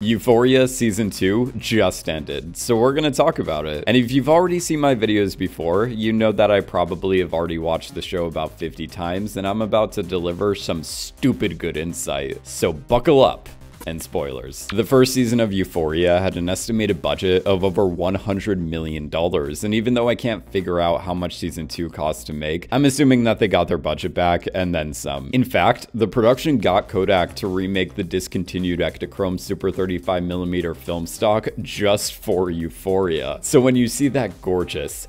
Euphoria Season 2 just ended, so we're gonna talk about it. And if you've already seen my videos before, you know that I probably have already watched the show about 50 times, and I'm about to deliver some stupid good insight. So buckle up and spoilers. The first season of Euphoria had an estimated budget of over $100 million, and even though I can't figure out how much season 2 cost to make, I'm assuming that they got their budget back and then some. In fact, the production got Kodak to remake the discontinued Ektachrome Super 35mm film stock just for Euphoria. So when you see that gorgeous,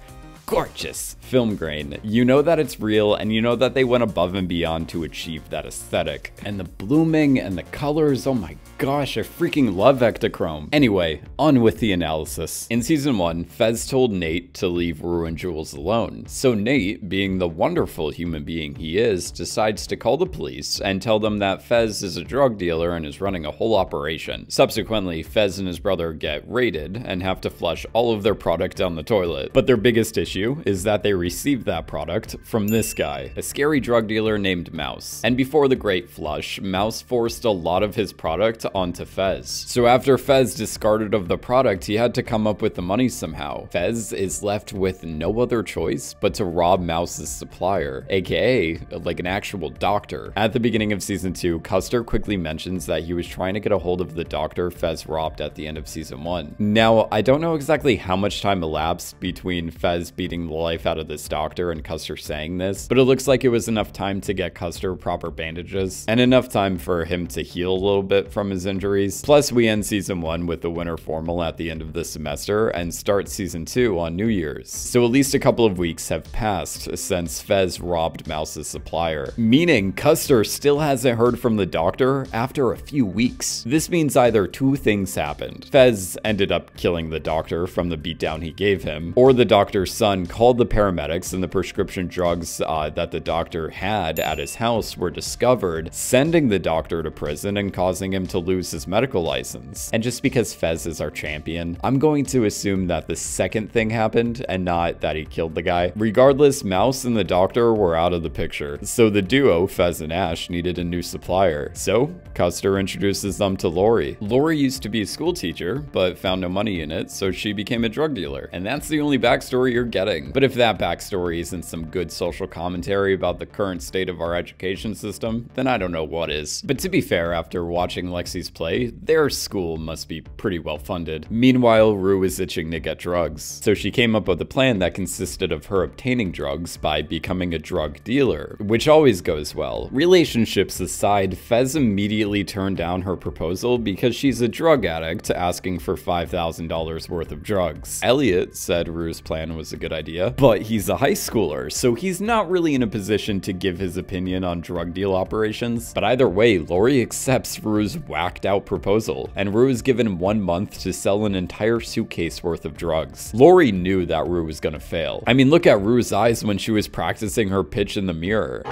gorgeous film grain. You know that it's real and you know that they went above and beyond to achieve that aesthetic. And the blooming and the colors, oh my gosh, I freaking love Ektachrome. Anyway, on with the analysis. In season 1, Fez told Nate to leave and Jules alone. So Nate, being the wonderful human being he is, decides to call the police and tell them that Fez is a drug dealer and is running a whole operation. Subsequently, Fez and his brother get raided and have to flush all of their product down the toilet. But their biggest issue is that they received that product from this guy, a scary drug dealer named Mouse. And before the Great Flush, Mouse forced a lot of his product onto Fez. So after Fez discarded of the product, he had to come up with the money somehow. Fez is left with no other choice but to rob Mouse's supplier, aka like an actual doctor. At the beginning of season 2, Custer quickly mentions that he was trying to get a hold of the doctor Fez robbed at the end of season 1. Now, I don't know exactly how much time elapsed between Fez beating the life out of this doctor and Custer saying this, but it looks like it was enough time to get Custer proper bandages and enough time for him to heal a little bit from his his injuries. Plus, we end season one with the winter formal at the end of the semester and start season two on New Year's. So at least a couple of weeks have passed since Fez robbed Mouse's supplier, meaning Custer still hasn't heard from the doctor after a few weeks. This means either two things happened. Fez ended up killing the doctor from the beatdown he gave him, or the doctor's son called the paramedics and the prescription drugs uh, that the doctor had at his house were discovered, sending the doctor to prison and causing him to lose his medical license. And just because Fez is our champion, I'm going to assume that the second thing happened and not that he killed the guy. Regardless, Mouse and the doctor were out of the picture. So the duo, Fez and Ash, needed a new supplier. So Custer introduces them to Laurie. Laurie used to be a school teacher, but found no money in it, so she became a drug dealer. And that's the only backstory you're getting. But if that backstory isn't some good social commentary about the current state of our education system, then I don't know what is. But to be fair, after watching Lexi's play, their school must be pretty well funded. Meanwhile, Rue is itching to get drugs, so she came up with a plan that consisted of her obtaining drugs by becoming a drug dealer, which always goes well. Relationships aside, Fez immediately turned down her proposal because she's a drug addict asking for $5,000 worth of drugs. Elliot said Rue's plan was a good idea, but he's a high schooler, so he's not really in a position to give his opinion on drug deal operations. But either way, Laurie accepts Rue's whacked out proposal, and Rue is given one month to sell an entire suitcase worth of drugs. Laurie knew that Rue was gonna fail. I mean, look at Rue's eyes when she was practicing her pitch in the mirror.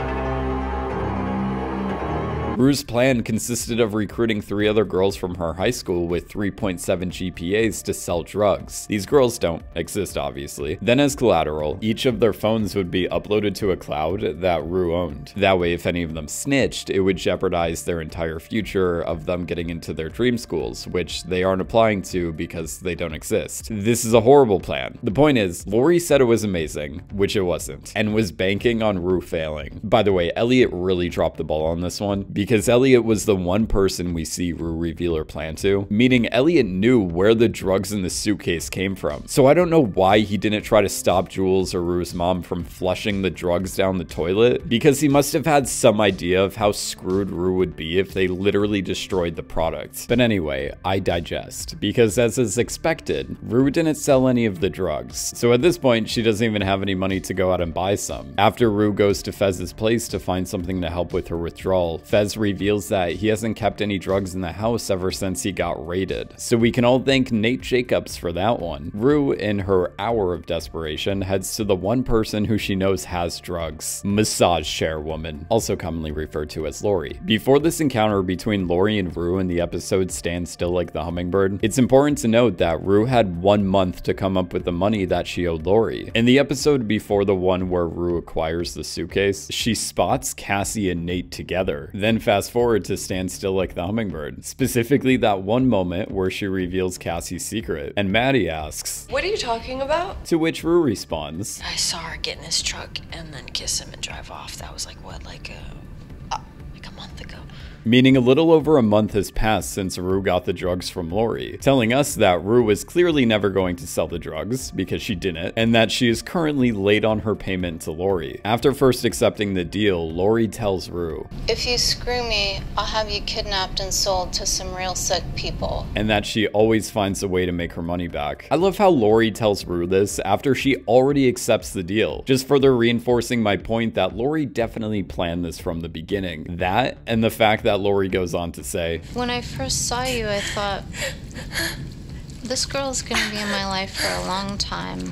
Rue's plan consisted of recruiting three other girls from her high school with 3.7 GPAs to sell drugs. These girls don't exist, obviously. Then as collateral, each of their phones would be uploaded to a cloud that Rue owned. That way, if any of them snitched, it would jeopardize their entire future of them getting into their dream schools, which they aren't applying to because they don't exist. This is a horrible plan. The point is, Laurie said it was amazing, which it wasn't, and was banking on Rue failing. By the way, Elliot really dropped the ball on this one because Elliot was the one person we see Rue reveal her plan to, meaning Elliot knew where the drugs in the suitcase came from. So I don't know why he didn't try to stop Jules or Rue's mom from flushing the drugs down the toilet, because he must have had some idea of how screwed Rue would be if they literally destroyed the product. But anyway, I digest, because as is expected, Rue didn't sell any of the drugs. So at this point, she doesn't even have any money to go out and buy some. After Rue goes to Fez's place to find something to help with her withdrawal, Fez reveals that he hasn't kept any drugs in the house ever since he got raided. So we can all thank Nate Jacobs for that one. Rue, in her hour of desperation, heads to the one person who she knows has drugs, Massage Chair Woman, also commonly referred to as Laurie. Before this encounter between Laurie and Rue in the episode Stand Still Like the Hummingbird, it's important to note that Rue had one month to come up with the money that she owed Laurie. In the episode before the one where Rue acquires the suitcase, she spots Cassie and Nate together, then fast forward to Stand Still Like the Hummingbird, specifically that one moment where she reveals Cassie's secret. And Maddie asks, What are you talking about? To which Rue responds, I saw her get in his truck and then kiss him and drive off. That was like, what, like a, uh, like a month ago meaning a little over a month has passed since Rue got the drugs from Laurie, telling us that Rue was clearly never going to sell the drugs because she didn't, and that she is currently late on her payment to Laurie. After first accepting the deal, Laurie tells Rue, If you screw me, I'll have you kidnapped and sold to some real sick people. And that she always finds a way to make her money back. I love how Laurie tells Rue this after she already accepts the deal, just further reinforcing my point that Laurie definitely planned this from the beginning. That, and the fact that Laurie goes on to say, When I first saw you, I thought, this girl's gonna be in my life for a long time.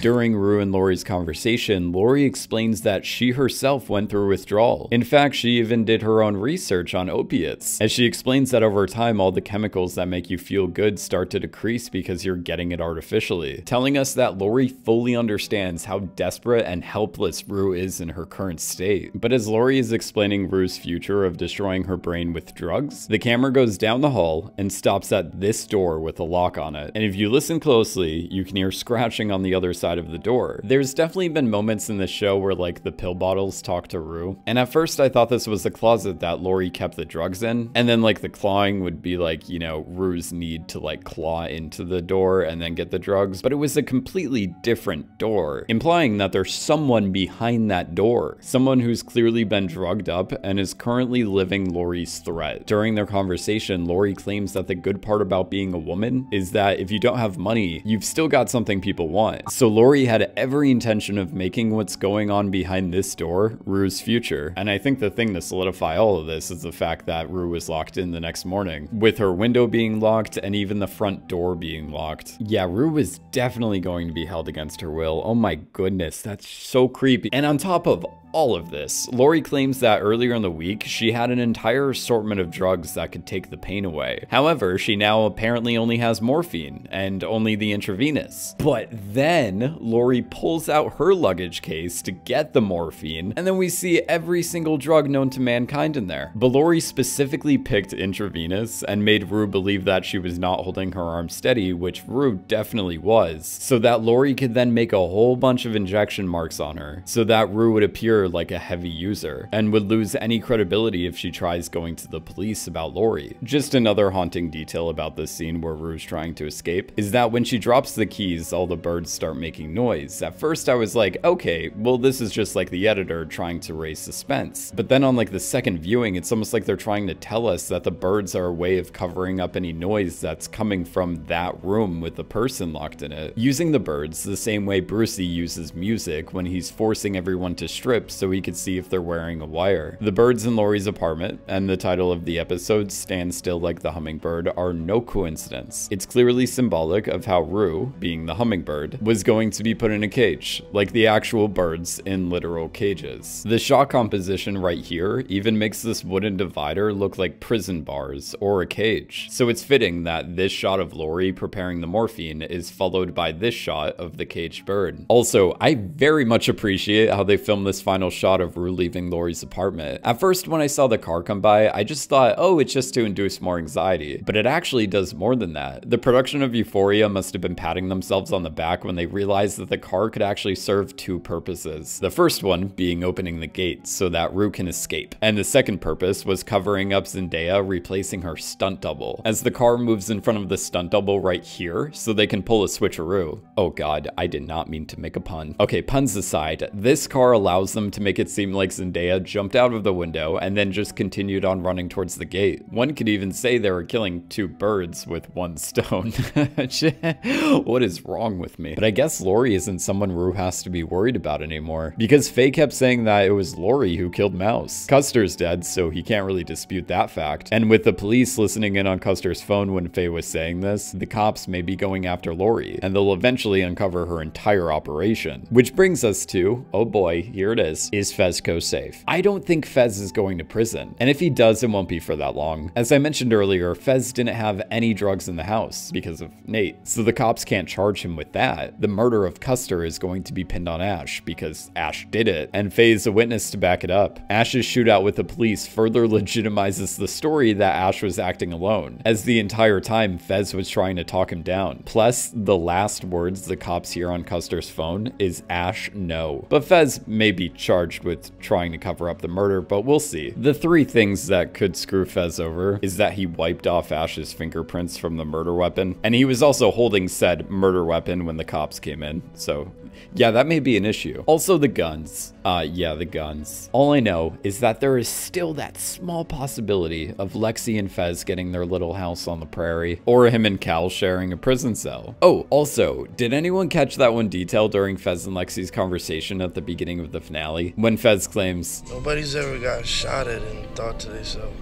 During Rue and Laurie's conversation, Laurie explains that she herself went through withdrawal. In fact, she even did her own research on opiates, as she explains that over time, all the chemicals that make you feel good start to decrease because you're getting it artificially, telling us that Laurie fully understands how desperate and helpless Rue is in her current state. But as Laurie is explaining Rue's future of destroying her brain with drugs, the camera goes down the hall and stops at this door with a lock on it. And if you listen closely, you can hear scratching on the other side of the door. There's definitely been moments in the show where like the pill bottles talk to Rue. And at first I thought this was the closet that Laurie kept the drugs in. And then like the clawing would be like, you know, Rue's need to like claw into the door and then get the drugs. But it was a completely different door, implying that there's someone behind that door. Someone who's clearly been drugged up and is currently living Laurie's threat. During their conversation, Laurie claims that the good part about being a woman is that if you don't have money, you've still got something people want. So Laurie had every intention of making what's going on behind this door Rue's future. And I think the thing to solidify all of this is the fact that Rue was locked in the next morning, with her window being locked and even the front door being locked. Yeah, Rue was definitely going to be held against her will. Oh my goodness, that's so creepy. And on top of all of this. Laurie claims that earlier in the week, she had an entire assortment of drugs that could take the pain away. However, she now apparently only has morphine and only the intravenous. But then Laurie pulls out her luggage case to get the morphine, and then we see every single drug known to mankind in there. But Laurie specifically picked intravenous and made Rue believe that she was not holding her arm steady, which Rue definitely was, so that Laurie could then make a whole bunch of injection marks on her, so that Rue would appear like a heavy user, and would lose any credibility if she tries going to the police about Laurie. Just another haunting detail about this scene where Rue's trying to escape is that when she drops the keys, all the birds start making noise. At first I was like, okay, well this is just like the editor trying to raise suspense. But then on like the second viewing, it's almost like they're trying to tell us that the birds are a way of covering up any noise that's coming from that room with the person locked in it. Using the birds the same way Brucey uses music when he's forcing everyone to strip so he could see if they're wearing a wire. The birds in Laurie's apartment and the title of the episode, Stand Still Like the Hummingbird, are no coincidence. It's clearly symbolic of how Rue, being the hummingbird, was going to be put in a cage, like the actual birds in literal cages. The shot composition right here even makes this wooden divider look like prison bars or a cage. So it's fitting that this shot of Laurie preparing the morphine is followed by this shot of the caged bird. Also, I very much appreciate how they filmed this final shot of Rue leaving Laurie's apartment. At first, when I saw the car come by, I just thought, oh, it's just to induce more anxiety. But it actually does more than that. The production of Euphoria must have been patting themselves on the back when they realized that the car could actually serve two purposes. The first one being opening the gates so that Rue can escape. And the second purpose was covering up Zendaya, replacing her stunt double. As the car moves in front of the stunt double right here, so they can pull a switcheroo. Oh god, I did not mean to make a pun. Okay, puns aside, this car allows them to make it seem like Zendaya jumped out of the window and then just continued on running towards the gate. One could even say they were killing two birds with one stone. what is wrong with me? But I guess Laurie isn't someone Rue has to be worried about anymore, because Faye kept saying that it was Laurie who killed Mouse. Custer's dead, so he can't really dispute that fact. And with the police listening in on Custer's phone when Faye was saying this, the cops may be going after Laurie, and they'll eventually uncover her entire operation. Which brings us to, oh boy, here it is, is, is Fezco safe? I don't think Fez is going to prison. And if he does, it won't be for that long. As I mentioned earlier, Fez didn't have any drugs in the house because of Nate. So the cops can't charge him with that. The murder of Custer is going to be pinned on Ash because Ash did it. And Faye is a witness to back it up. Ash's shootout with the police further legitimizes the story that Ash was acting alone, as the entire time Fez was trying to talk him down. Plus, the last words the cops hear on Custer's phone is Ash no. But Fez may be charged with trying to cover up the murder, but we'll see. The three things that could screw Fez over is that he wiped off Ash's fingerprints from the murder weapon, and he was also holding said murder weapon when the cops came in, so yeah, that may be an issue. Also the guns. Uh, yeah, the guns. All I know is that there is still that small possibility of Lexi and Fez getting their little house on the prairie, or him and Cal sharing a prison cell. Oh, also, did anyone catch that one detail during Fez and Lexi's conversation at the beginning of the finale? When Fez claims, Nobody's ever got shot at and thought to themselves,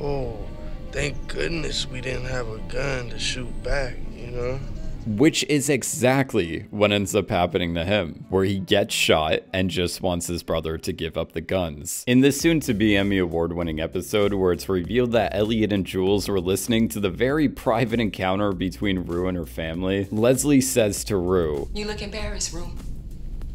oh, thank goodness we didn't have a gun to shoot back, you know? which is exactly what ends up happening to him, where he gets shot and just wants his brother to give up the guns. In this soon to be Emmy Award winning episode, where it's revealed that Elliot and Jules were listening to the very private encounter between Rue and her family, Leslie says to Rue, You look embarrassed, Rue.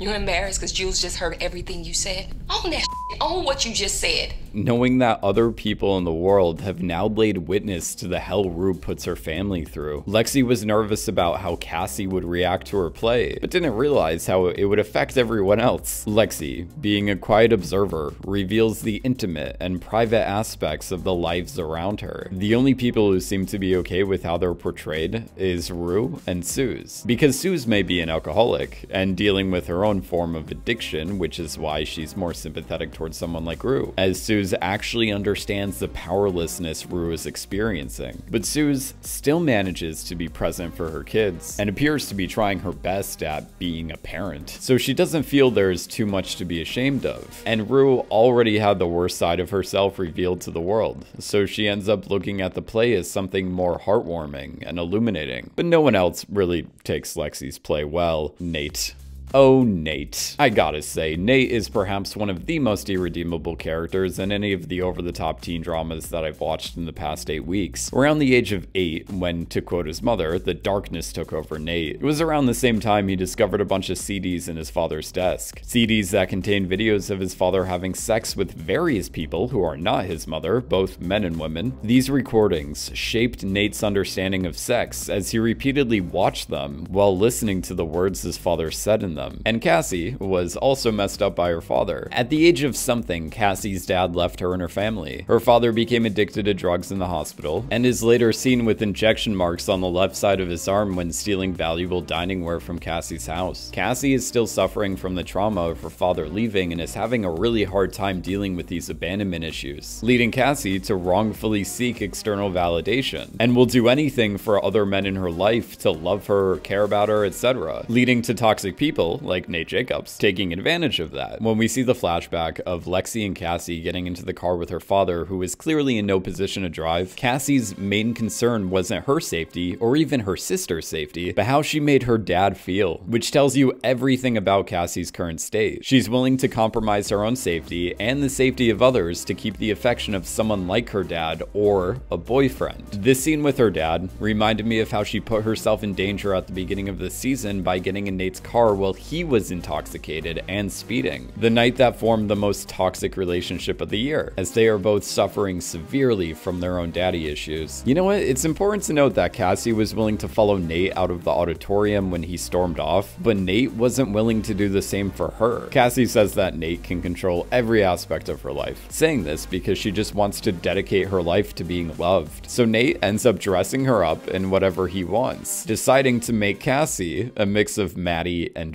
You're embarrassed because Jules just heard everything you said. Own that. Own what you just said. Knowing that other people in the world have now laid witness to the hell Rue puts her family through. Lexi was nervous about how Cassie would react to her play, but didn't realize how it would affect everyone else. Lexi, being a quiet observer, reveals the intimate and private aspects of the lives around her. The only people who seem to be okay with how they're portrayed is Rue and Suze. Because Suze may be an alcoholic and dealing with her own form of addiction, which is why she's more sympathetic towards someone like Rue, as Suze actually understands the powerlessness Rue is experiencing. But Suze still manages to be present for her kids and appears to be trying her best at being a parent. So she doesn't feel there's too much to be ashamed of. And Rue already had the worst side of herself revealed to the world, so she ends up looking at the play as something more heartwarming and illuminating. But no one else really takes Lexi's play well. Nate. Oh, Nate. I gotta say, Nate is perhaps one of the most irredeemable characters in any of the over-the-top teen dramas that I've watched in the past eight weeks. Around the age of eight, when, to quote his mother, the darkness took over Nate, it was around the same time he discovered a bunch of CDs in his father's desk. CDs that contained videos of his father having sex with various people who are not his mother, both men and women. These recordings shaped Nate's understanding of sex as he repeatedly watched them while listening to the words his father said in them them. And Cassie was also messed up by her father. At the age of something, Cassie's dad left her and her family. Her father became addicted to drugs in the hospital and is later seen with injection marks on the left side of his arm when stealing valuable diningware from Cassie's house. Cassie is still suffering from the trauma of her father leaving and is having a really hard time dealing with these abandonment issues, leading Cassie to wrongfully seek external validation and will do anything for other men in her life to love her, care about her, etc., leading to toxic people like Nate Jacobs taking advantage of that. When we see the flashback of Lexi and Cassie getting into the car with her father, who is clearly in no position to drive, Cassie's main concern wasn't her safety or even her sister's safety, but how she made her dad feel, which tells you everything about Cassie's current state. She's willing to compromise her own safety and the safety of others to keep the affection of someone like her dad or a boyfriend. This scene with her dad reminded me of how she put herself in danger at the beginning of the season by getting in Nate's car while he was intoxicated and speeding. The night that formed the most toxic relationship of the year, as they are both suffering severely from their own daddy issues. You know what? It's important to note that Cassie was willing to follow Nate out of the auditorium when he stormed off, but Nate wasn't willing to do the same for her. Cassie says that Nate can control every aspect of her life, saying this because she just wants to dedicate her life to being loved. So Nate ends up dressing her up in whatever he wants, deciding to make Cassie a mix of Maddie and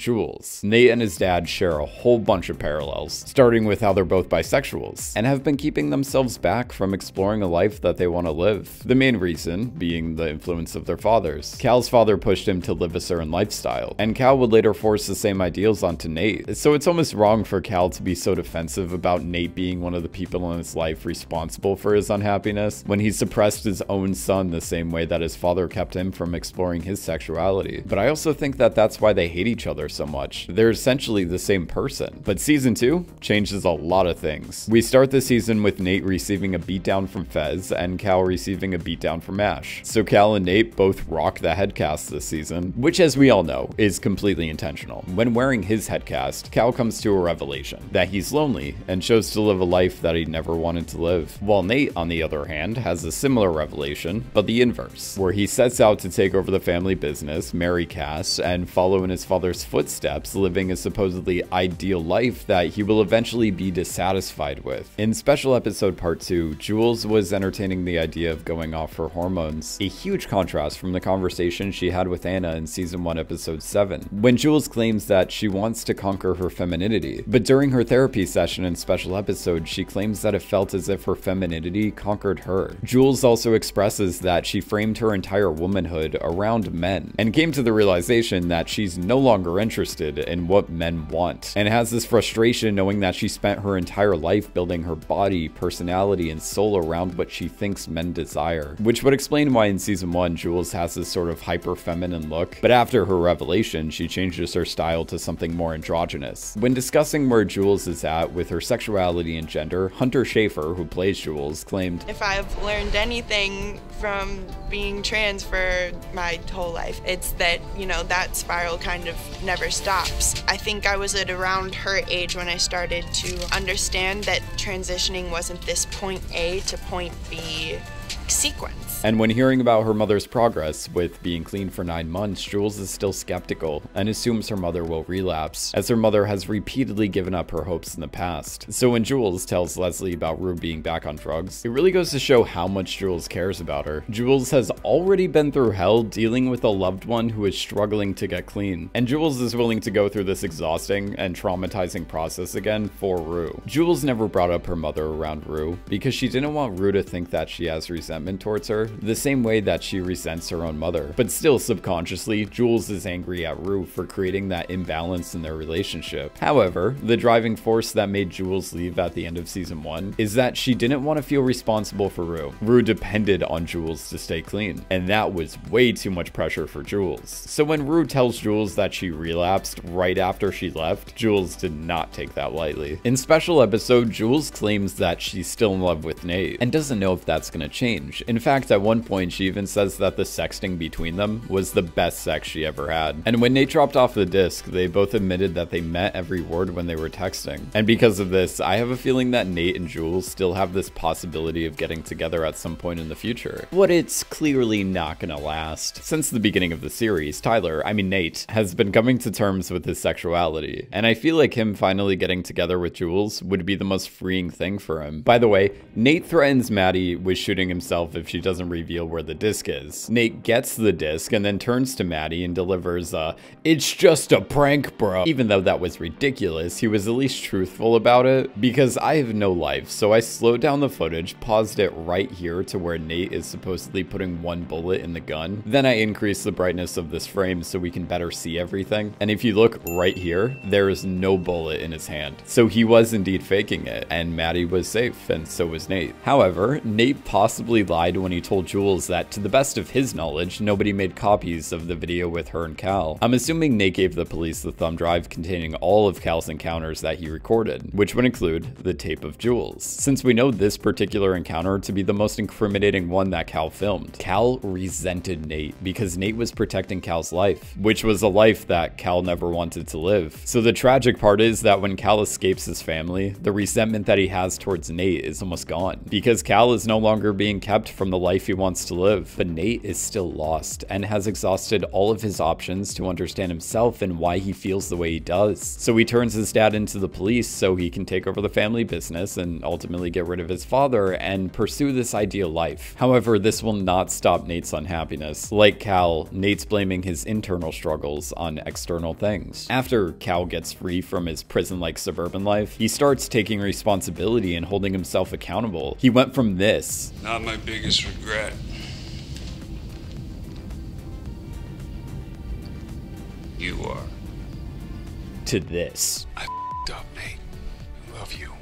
Nate and his dad share a whole bunch of parallels, starting with how they're both bisexuals, and have been keeping themselves back from exploring a life that they want to live. The main reason being the influence of their fathers. Cal's father pushed him to live a certain lifestyle, and Cal would later force the same ideals onto Nate. So it's almost wrong for Cal to be so defensive about Nate being one of the people in his life responsible for his unhappiness when he suppressed his own son the same way that his father kept him from exploring his sexuality. But I also think that that's why they hate each other so much. They're essentially the same person. But season 2 changes a lot of things. We start the season with Nate receiving a beatdown from Fez and Cal receiving a beatdown from Ash. So Cal and Nate both rock the headcast this season, which as we all know is completely intentional. When wearing his headcast, Cal comes to a revelation that he's lonely and chose to live a life that he never wanted to live. While Nate, on the other hand, has a similar revelation, but the inverse, where he sets out to take over the family business, marry Cass, and follow in his father's footsteps, living a supposedly ideal life that he will eventually be dissatisfied with. In special episode part 2, Jules was entertaining the idea of going off for hormones, a huge contrast from the conversation she had with Anna in season 1 episode 7, when Jules claims that she wants to conquer her femininity. But during her therapy session in special episode, she claims that it felt as if her femininity conquered her. Jules also expresses that she framed her entire womanhood around men and came to the realization that she's no longer interested in what men want and has this frustration knowing that she spent her entire life building her body, personality, and soul around what she thinks men desire, which would explain why in season 1 Jules has this sort of hyper feminine look, but after her revelation, she changes her style to something more androgynous. When discussing where Jules is at with her sexuality and gender, Hunter Schafer, who plays Jules, claimed, If I've learned anything from being trans for my whole life, it's that, you know, that spiral kind of never stops. I think I was at around her age when I started to understand that transitioning wasn't this point A to point B sequence. And when hearing about her mother's progress with being clean for nine months, Jules is still skeptical and assumes her mother will relapse, as her mother has repeatedly given up her hopes in the past. So when Jules tells Leslie about Rue being back on drugs, it really goes to show how much Jules cares about her. Jules has already been through hell dealing with a loved one who is struggling to get clean, and Jules is willing to go through this exhausting and traumatizing process again for Rue. Jules never brought up her mother around Rue because she didn't want Rue to think that she has resentment towards her, the same way that she resents her own mother. But still, subconsciously, Jules is angry at Rue for creating that imbalance in their relationship. However, the driving force that made Jules leave at the end of season 1 is that she didn't want to feel responsible for Rue. Rue depended on Jules to stay clean, and that was way too much pressure for Jules. So when Rue tells Jules that she relapsed right after she left, Jules did not take that lightly. In special episode, Jules claims that she's still in love with Nate and doesn't know if that's gonna change. In fact, at one point, she even says that the sexting between them was the best sex she ever had. And when Nate dropped off the disc, they both admitted that they met every word when they were texting. And because of this, I have a feeling that Nate and Jules still have this possibility of getting together at some point in the future. But it's clearly not gonna last. Since the beginning of the series, Tyler, I mean Nate, has been coming to terms with his sexuality. And I feel like him finally getting together with Jules would be the most freeing thing for him. By the way, Nate threatens Maddie with shooting himself if she doesn't reveal where the disc is. Nate gets the disc and then turns to Maddie and delivers a, it's just a prank, bro. Even though that was ridiculous, he was at least truthful about it because I have no life. So I slowed down the footage, paused it right here to where Nate is supposedly putting one bullet in the gun. Then I increased the brightness of this frame so we can better see everything. And if you look right here, there is no bullet in his hand. So he was indeed faking it and Maddie was safe and so was Nate. However, Nate possibly lied when he told Jules that to the best of his knowledge, nobody made copies of the video with her and Cal. I'm assuming Nate gave the police the thumb drive containing all of Cal's encounters that he recorded, which would include the tape of Jules. Since we know this particular encounter to be the most incriminating one that Cal filmed, Cal resented Nate because Nate was protecting Cal's life, which was a life that Cal never wanted to live. So the tragic part is that when Cal escapes his family, the resentment that he has towards Nate is almost gone because Cal is no longer being kept from the life he wants to live. But Nate is still lost and has exhausted all of his options to understand himself and why he feels the way he does. So he turns his dad into the police so he can take over the family business and ultimately get rid of his father and pursue this ideal life. However, this will not stop Nate's unhappiness. Like Cal, Nate's blaming his internal struggles on external things. After Cal gets free from his prison-like suburban life, he starts taking responsibility and holding himself accountable. He went from this Not my biggest regret. You are. to this. I fed up, Nate. I love you.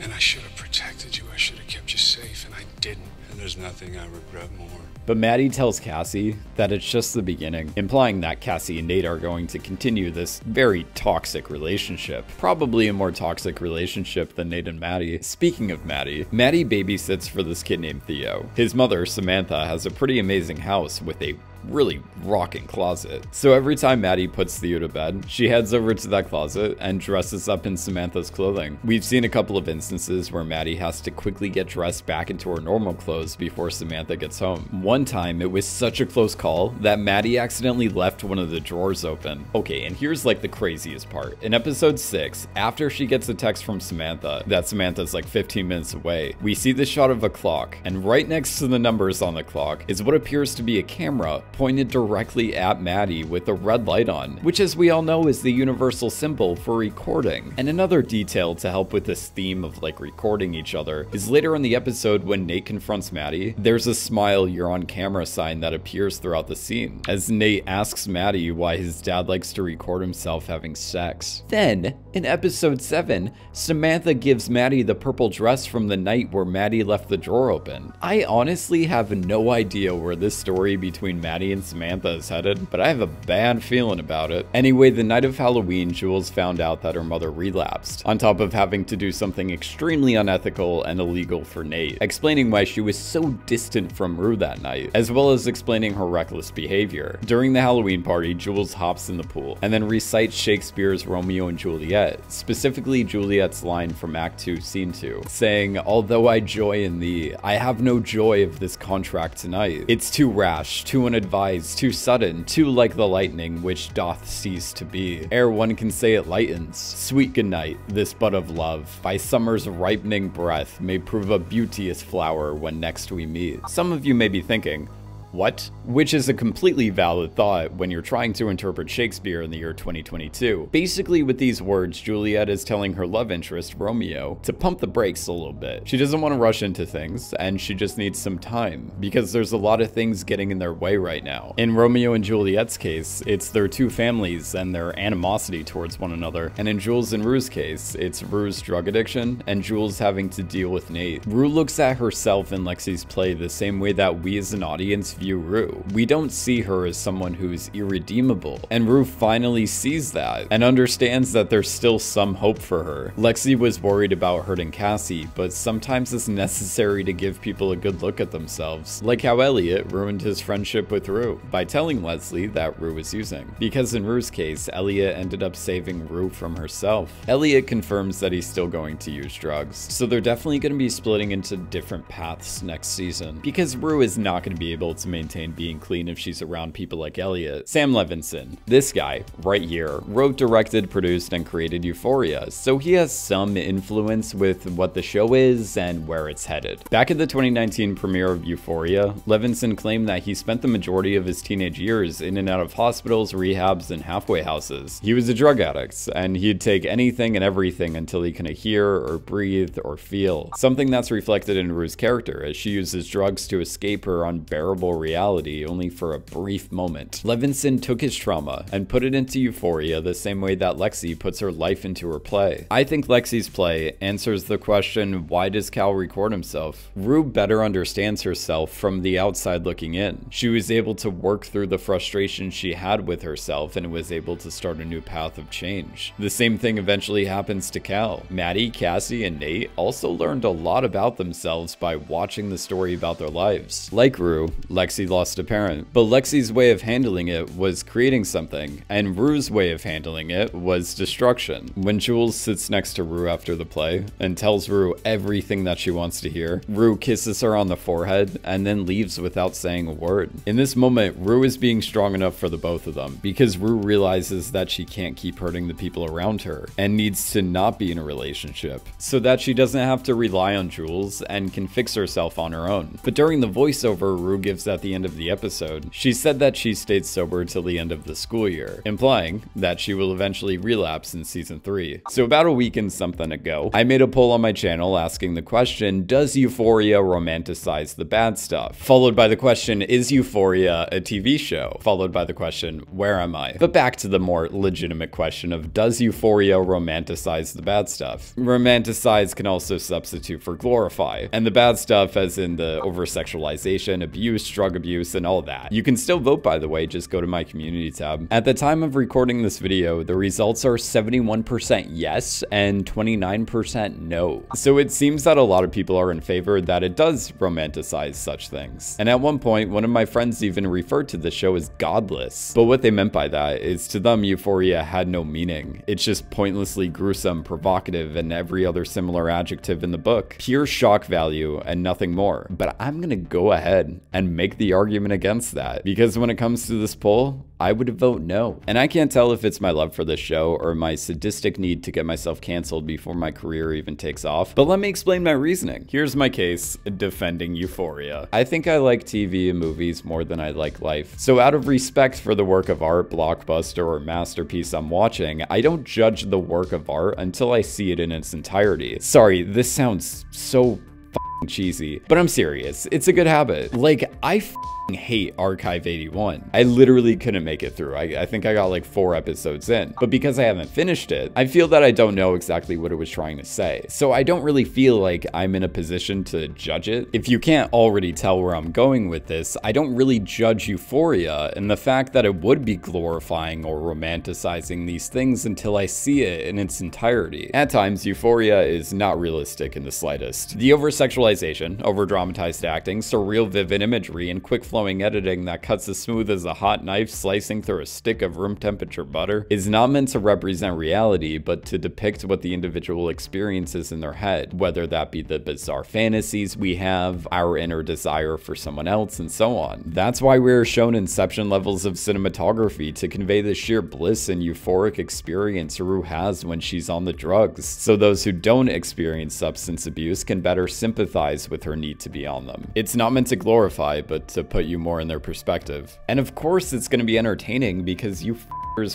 And I should have protected you. I should have kept you safe, and I didn't. And there's nothing I regret more. But Maddie tells Cassie that it's just the beginning, implying that Cassie and Nate are going to continue this very toxic relationship. Probably a more toxic relationship than Nate and Maddie. Speaking of Maddie, Maddie babysits for this kid named Theo. His mother, Samantha, has a pretty amazing house with a really rocking closet. So every time Maddie puts Theo to bed, she heads over to that closet and dresses up in Samantha's clothing. We've seen a couple of instances where Maddie has to quickly get dressed back into her normal clothes before Samantha gets home. One time, it was such a close call that Maddie accidentally left one of the drawers open. Okay, and here's like the craziest part. In episode 6, after she gets a text from Samantha that Samantha's like 15 minutes away, we see the shot of a clock, and right next to the numbers on the clock is what appears to be a camera pointed directly at Maddie with a red light on, which as we all know is the universal symbol for recording. And another detail to help with this theme of like recording each other is later in the episode when Nate confronts Maddie, there's a smile you're on camera sign that appears throughout the scene, as Nate asks Maddie why his dad likes to record himself having sex. Then, in episode 7, Samantha gives Maddie the purple dress from the night where Maddie left the drawer open. I honestly have no idea where this story between Maddie and Samantha is headed, but I have a bad feeling about it. Anyway, the night of Halloween, Jules found out that her mother relapsed, on top of having to do something extremely unethical and illegal for Nate, explaining why she was so distant from Rue that night, as well as explaining her reckless behavior. During the Halloween party, Jules hops in the pool and then recites Shakespeare's Romeo and Juliet, specifically Juliet's line from Act 2, Scene 2, saying, Although I joy in thee, I have no joy of this contract tonight. It's too rash, too too sudden, too like the lightning which doth cease to be. Ere one can say it lightens. Sweet good night, this bud of love, by summer's ripening breath, may prove a beauteous flower when next we meet. Some of you may be thinking, what? Which is a completely valid thought when you're trying to interpret Shakespeare in the year 2022. Basically, with these words, Juliet is telling her love interest, Romeo, to pump the brakes a little bit. She doesn't want to rush into things, and she just needs some time, because there's a lot of things getting in their way right now. In Romeo and Juliet's case, it's their two families and their animosity towards one another, and in Jules and Rue's case, it's Rue's drug addiction and Jules having to deal with Nate. Rue looks at herself in Lexi's play the same way that we as an audience view Rue. We don't see her as someone who's irredeemable, and Rue finally sees that and understands that there's still some hope for her. Lexi was worried about hurting Cassie, but sometimes it's necessary to give people a good look at themselves, like how Elliot ruined his friendship with Rue by telling Leslie that Rue was using. Because in Rue's case, Elliot ended up saving Rue from herself. Elliot confirms that he's still going to use drugs, so they're definitely going to be splitting into different paths next season. Because Rue is not going to be able to maintain being clean if she's around people like Elliot. Sam Levinson, this guy right here, wrote, directed, produced, and created Euphoria, so he has some influence with what the show is and where it's headed. Back at the 2019 premiere of Euphoria, Levinson claimed that he spent the majority of his teenage years in and out of hospitals, rehabs, and halfway houses. He was a drug addict, and he'd take anything and everything until he can hear or breathe or feel. Something that's reflected in Rue's character as she uses drugs to escape her unbearable reality only for a brief moment. Levinson took his trauma and put it into Euphoria the same way that Lexi puts her life into her play. I think Lexi's play answers the question, why does Cal record himself? Rue better understands herself from the outside looking in. She was able to work through the frustration she had with herself and was able to start a new path of change. The same thing eventually happens to Cal. Maddie, Cassie, and Nate also learned a lot about themselves by watching the story about their lives. Like Rue, Lexi lost a parent, but Lexi's way of handling it was creating something, and Rue's way of handling it was destruction. When Jules sits next to Rue after the play and tells Rue everything that she wants to hear, Rue kisses her on the forehead and then leaves without saying a word. In this moment, Rue is being strong enough for the both of them because Rue realizes that she can't keep hurting the people around her and needs to not be in a relationship so that she doesn't have to rely on Jules and can fix herself on her own. But during the voiceover, Rue gives that at the end of the episode, she said that she stayed sober till the end of the school year, implying that she will eventually relapse in season 3. So about a week and something ago, I made a poll on my channel asking the question, does Euphoria romanticize the bad stuff? Followed by the question, is Euphoria a TV show? Followed by the question, where am I? But back to the more legitimate question of does Euphoria romanticize the bad stuff? Romanticize can also substitute for glorify, and the bad stuff as in the over-sexualization, abuse, drug abuse, and all that. You can still vote by the way, just go to my community tab. At the time of recording this video, the results are 71% yes and 29% no. So it seems that a lot of people are in favor that it does romanticize such things. And at one point, one of my friends even referred to the show as godless. But what they meant by that is to them, Euphoria had no meaning. It's just pointlessly gruesome, provocative, and every other similar adjective in the book. Pure shock value and nothing more. But I'm gonna go ahead and make the argument against that because when it comes to this poll, I would vote no. And I can't tell if it's my love for this show or my sadistic need to get myself canceled before my career even takes off, but let me explain my reasoning. Here's my case defending Euphoria. I think I like TV and movies more than I like life. So out of respect for the work of art, blockbuster, or masterpiece I'm watching, I don't judge the work of art until I see it in its entirety. Sorry, this sounds so cheesy, but I'm serious. It's a good habit. Like, I hate Archive 81. I literally couldn't make it through. I, I, think I got like four episodes in. But because I haven't finished it, I feel that I don't know exactly what it was trying to say. So I don't really feel like I'm in a position to judge it. If you can't already tell where I'm going with this, I don't really judge Euphoria and the fact that it would be glorifying or romanticizing these things until I see it in its entirety. At times, Euphoria is not realistic in the slightest. The over-sexualization, over-dramatized acting, surreal vivid imagery, and quick flowing editing that cuts as smooth as a hot knife slicing through a stick of room temperature butter is not meant to represent reality, but to depict what the individual experiences in their head, whether that be the bizarre fantasies we have, our inner desire for someone else, and so on. That's why we're shown inception levels of cinematography to convey the sheer bliss and euphoric experience Rue has when she's on the drugs, so those who don't experience substance abuse can better sympathize with her need to be on them. It's not meant to glorify, but to put you more in their perspective. And of course it's going to be entertaining because you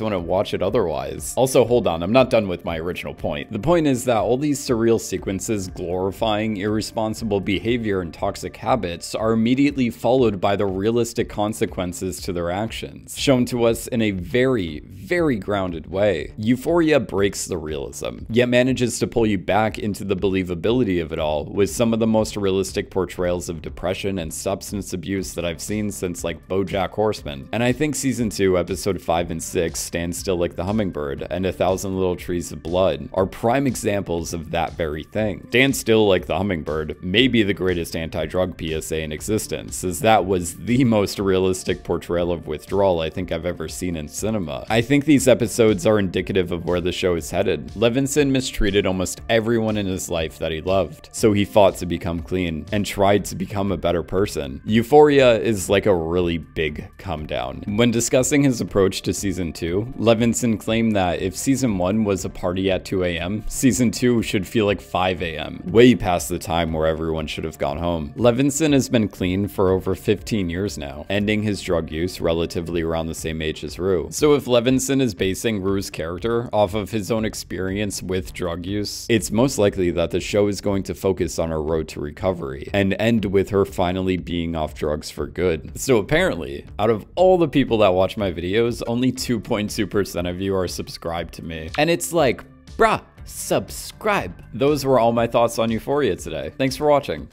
want to watch it otherwise. Also, hold on, I'm not done with my original point. The point is that all these surreal sequences glorifying irresponsible behavior and toxic habits are immediately followed by the realistic consequences to their actions, shown to us in a very, very grounded way. Euphoria breaks the realism, yet manages to pull you back into the believability of it all with some of the most realistic portrayals of depression and substance abuse that I've seen since like BoJack Horseman. And I think season 2, episode 5 and 6 Stand Still Like the Hummingbird, and A Thousand Little Trees of Blood are prime examples of that very thing. Stand Still Like the Hummingbird may be the greatest anti-drug PSA in existence, as that was the most realistic portrayal of withdrawal I think I've ever seen in cinema. I think these episodes are indicative of where the show is headed. Levinson mistreated almost everyone in his life that he loved, so he fought to become clean and tried to become a better person. Euphoria is like a really big come down. When discussing his approach to season 2, 2, Levinson claimed that if season 1 was a party at 2 a.m., season 2 should feel like 5 a.m., way past the time where everyone should have gone home. Levinson has been clean for over 15 years now, ending his drug use relatively around the same age as Rue. So if Levinson is basing Rue's character off of his own experience with drug use, it's most likely that the show is going to focus on her road to recovery and end with her finally being off drugs for good. So apparently, out of all the people that watch my videos, only 2. 2.2% of you are subscribed to me. And it's like, bruh, subscribe. Those were all my thoughts on Euphoria today. Thanks for watching.